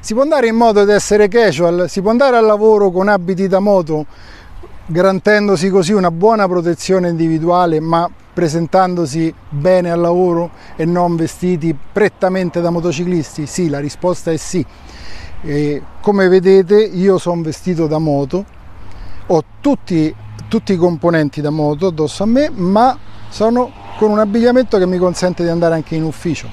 si può andare in moto ed essere casual, si può andare al lavoro con abiti da moto garantendosi così una buona protezione individuale ma presentandosi bene al lavoro e non vestiti prettamente da motociclisti? Sì, la risposta è sì. E come vedete io sono vestito da moto, ho tutti, tutti i componenti da moto addosso a me ma sono con un abbigliamento che mi consente di andare anche in ufficio.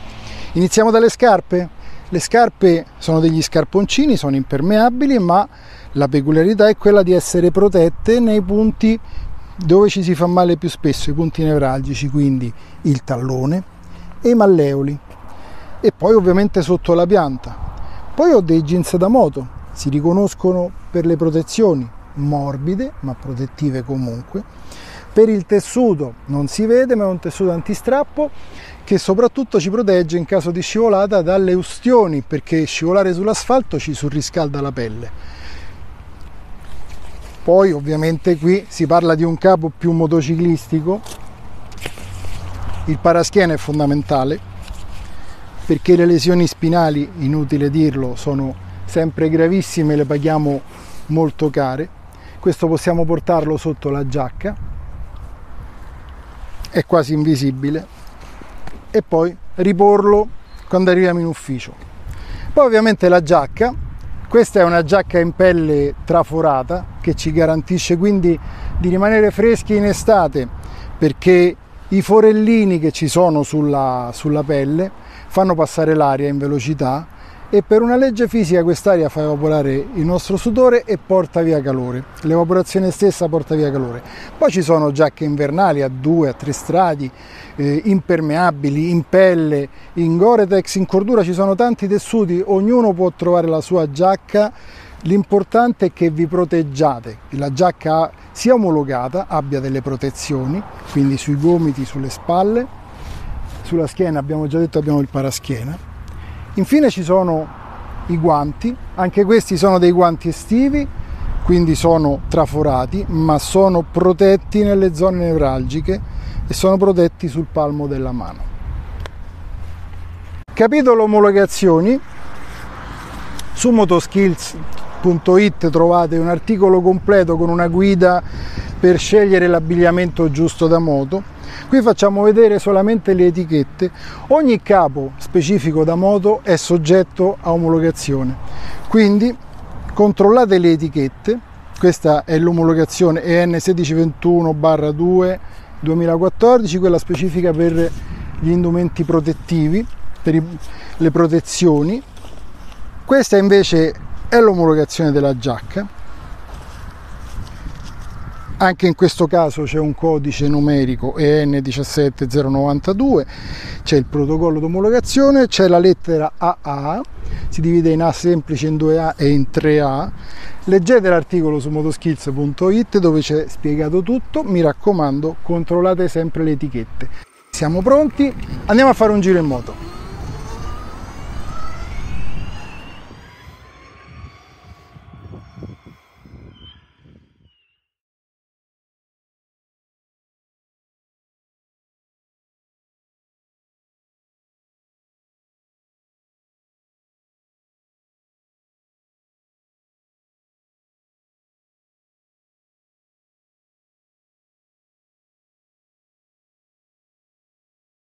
Iniziamo dalle scarpe. Le scarpe sono degli scarponcini, sono impermeabili ma la peculiarità è quella di essere protette nei punti dove ci si fa male più spesso, i punti nevralgici, quindi il tallone e i malleoli e poi ovviamente sotto la pianta. Poi ho dei jeans da moto, si riconoscono per le protezioni morbide ma protettive comunque. Per il tessuto non si vede ma è un tessuto antistrappo che soprattutto ci protegge in caso di scivolata dalle ustioni perché scivolare sull'asfalto ci surriscalda la pelle. Poi ovviamente qui si parla di un capo più motociclistico. Il paraschiena è fondamentale perché le lesioni spinali inutile dirlo sono sempre gravissime le paghiamo molto care. Questo possiamo portarlo sotto la giacca. È quasi invisibile e poi riporlo quando arriviamo in ufficio. Poi ovviamente la giacca questa è una giacca in pelle traforata che ci garantisce quindi di rimanere freschi in estate perché i forellini che ci sono sulla, sulla pelle fanno passare l'aria in velocità e per una legge fisica quest'aria fa evaporare il nostro sudore e porta via calore. L'evaporazione stessa porta via calore. Poi ci sono giacche invernali a due, a tre strati, eh, impermeabili, in pelle, in Gore-Tex, in cordura, ci sono tanti tessuti, ognuno può trovare la sua giacca L'importante è che vi proteggiate, che la giacca sia omologata, abbia delle protezioni, quindi sui gomiti, sulle spalle, sulla schiena abbiamo già detto abbiamo il paraschiena. Infine ci sono i guanti, anche questi sono dei guanti estivi, quindi sono traforati, ma sono protetti nelle zone nevralgiche e sono protetti sul palmo della mano. Capitolo omologazioni su Motoskills www.it trovate un articolo completo con una guida per scegliere l'abbigliamento giusto da moto. Qui facciamo vedere solamente le etichette. Ogni capo specifico da moto è soggetto a omologazione. Quindi controllate le etichette. Questa è l'omologazione EN 1621-2 2014, quella specifica per gli indumenti protettivi, per le protezioni. Questa invece è l'omologazione della giacca anche in questo caso c'è un codice numerico EN17092 c'è il protocollo d'omologazione c'è la lettera AA si divide in A semplice in 2A e in 3A leggete l'articolo su motoskills.it dove c'è spiegato tutto. Mi raccomando controllate sempre le etichette. Siamo pronti? Andiamo a fare un giro in moto